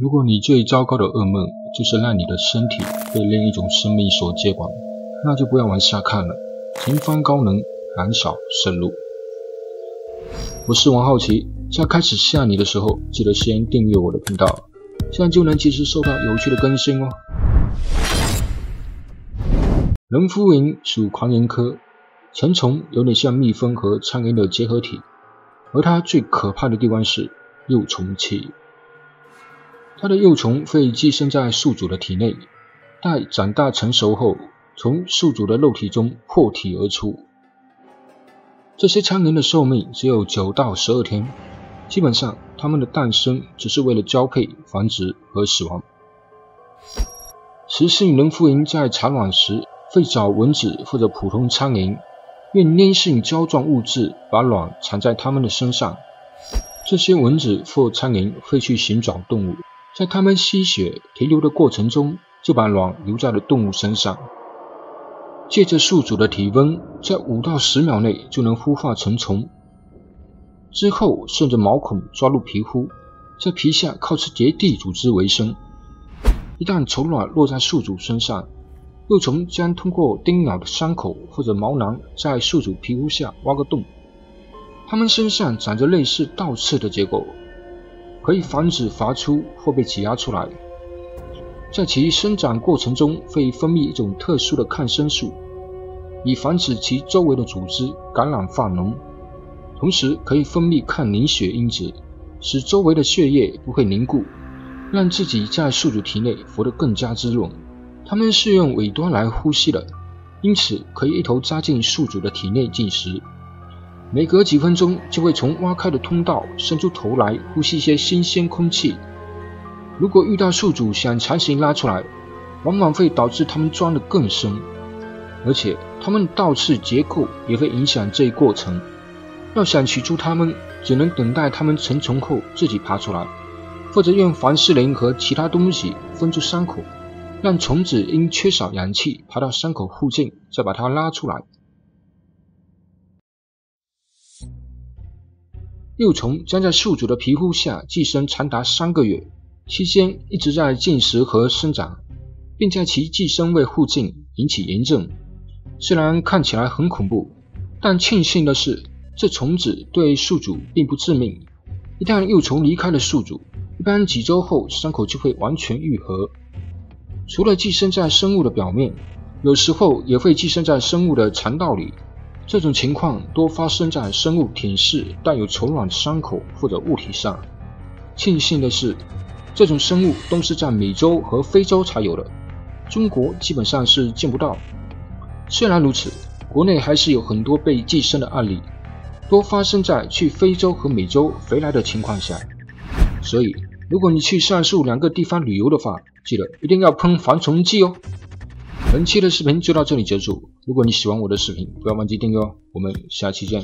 如果你最糟糕的噩梦就是让你的身体被另一种生命所接管，那就不要往下看了。前方高能，胆小慎入。我是王好奇，在开始吓你的时候，记得先订阅我的频道，这样就能及时收到有趣的更新哦。人夫蝇属狂蝇科，成虫有点像蜜蜂和苍蝇的结合体，而它最可怕的地方是幼虫期。它的幼虫会寄生在宿主的体内，待长大成熟后，从宿主的肉体中破体而出。这些苍蝇的寿命只有九到十二天，基本上它们的诞生只是为了交配、繁殖和死亡。雌性人夫蝇在产卵时会找蚊子或者普通苍蝇，用粘性胶状物质把卵藏在它们的身上。这些蚊子或苍蝇会去寻找动物。在它们吸血停留的过程中，就把卵留在了动物身上。借着宿主的体温，在五到十秒内就能孵化成虫。之后顺着毛孔抓入皮肤，在皮下靠吃结缔组织为生。一旦虫卵落在宿主身上，幼虫将通过叮咬的伤口或者毛囊，在宿主皮肤下挖个洞。它们身上长着类似倒刺的结构。可以防止发出或被挤压出来。在其生长过程中，会分泌一种特殊的抗生素，以防止其周围的组织感染发脓。同时，可以分泌抗凝血因子，使周围的血液不会凝固，让自己在宿主体内活得更加滋润。它们是用尾端来呼吸的，因此可以一头扎进宿主的体内进食。每隔几分钟就会从挖开的通道伸出头来呼吸一些新鲜空气。如果遇到宿主想强行拉出来，往往会导致它们钻得更深，而且它们的倒刺结构也会影响这一过程。要想取出它们，只能等待它们成虫后自己爬出来，或者用凡士林和其他东西封住伤口，让虫子因缺少氧气爬到伤口附近，再把它拉出来。幼虫将在宿主的皮肤下寄生长达三个月，期间一直在进食和生长，并在其寄生位附近引起炎症。虽然看起来很恐怖，但庆幸的是，这虫子对宿主并不致命。一旦幼虫离开了宿主，一般几周后伤口就会完全愈合。除了寄生在生物的表面，有时候也会寄生在生物的肠道里。这种情况多发生在生物体室带有虫卵的伤口或者物体上。庆幸的是，这种生物都是在美洲和非洲才有的，中国基本上是见不到。虽然如此，国内还是有很多被寄生的案例，多发生在去非洲和美洲回来的情况下。所以，如果你去上述两个地方旅游的话，记得一定要喷防虫剂哦。本期的视频就到这里结束。如果你喜欢我的视频，不要忘记订阅哦。我们下期见。